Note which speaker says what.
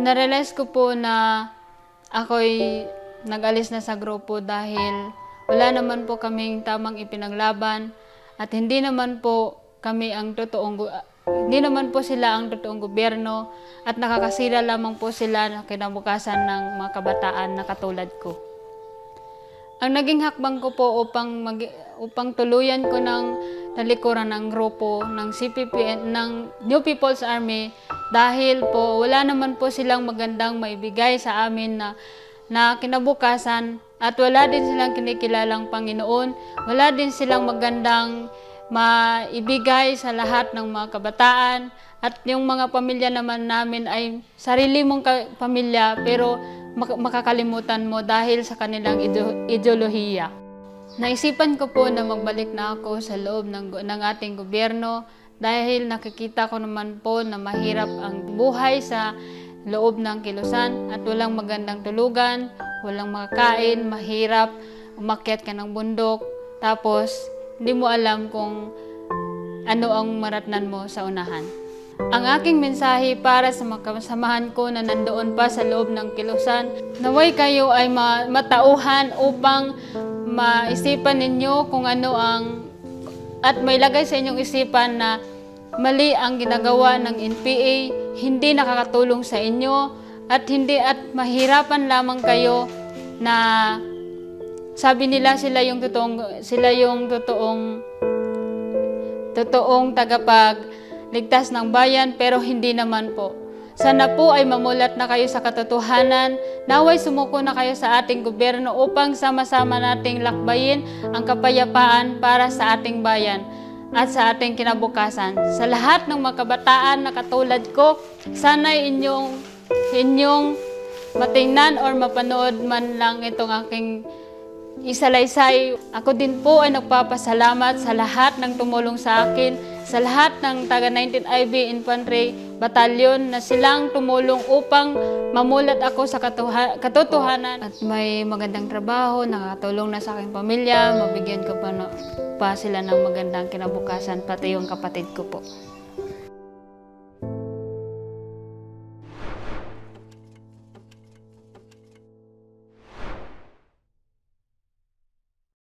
Speaker 1: Narealize ko po na ako'y nag-alis na sa grupo dahil wala naman po kaming tamang ipinaglaban at hindi naman po kami ang totoong hindi naman po sila ang totoong gobyerno at nakakasira lamang po sila ng kinabukasan ng mga kabataan na katulad ko. Ang naging hakbang ko po upang mag, upang tuluyan ko ng talikuran ng grupo ng CPP ng New People's Army dahil po wala naman po silang magandang maibigay sa amin na na kinabukasan at wala din silang kinikilalang Panginoon, wala din silang magandang maibigay sa lahat ng mga kabataan. At yung mga pamilya naman namin ay sarili mong pamilya pero mak- makakalimutan mo dahil sa kanilang ide- ideolohiya. Naisipan ko po na magbalik na ako sa loob ng, ng ating gobyerno dahil nakikita ko naman po na mahirap ang buhay sa loob ng kilusan at walang magandang tulugan, walang makakain, mahirap, umakyat ka ng bundok, tapos hindi mo alam kung ano ang maratnan mo sa unahan. Ang aking mensahe para sa mga kasamahan ko na nandoon pa sa loob ng kilusan, naway kayo ay ma- matauhan upang maisipan ninyo kung ano ang at may lagay sa inyong isipan na mali ang ginagawa ng NPA, hindi nakakatulong sa inyo at hindi at mahirapan lamang kayo na sabi nila sila yung totoong sila yung totoong totoong tagapag ligtas ng bayan pero hindi naman po. Sana po ay mamulat na kayo sa katotohanan, naway sumuko na kayo sa ating gobyerno upang sama-sama nating lakbayin ang kapayapaan para sa ating bayan at sa ating kinabukasan. Sa lahat ng mga kabataan na katulad ko, sana'y inyong, inyong matingnan or mapanood man lang itong aking isalaysay. Ako din po ay nagpapasalamat sa lahat ng tumulong sa akin, sa lahat ng taga 19 IB Infantry Battalion na silang tumulong upang mamulat ako sa katotohanan at may magandang trabaho, nakatulong na sa aking pamilya, mabigyan ko pa, no, pa sila ng magandang kinabukasan, pati yung kapatid ko po.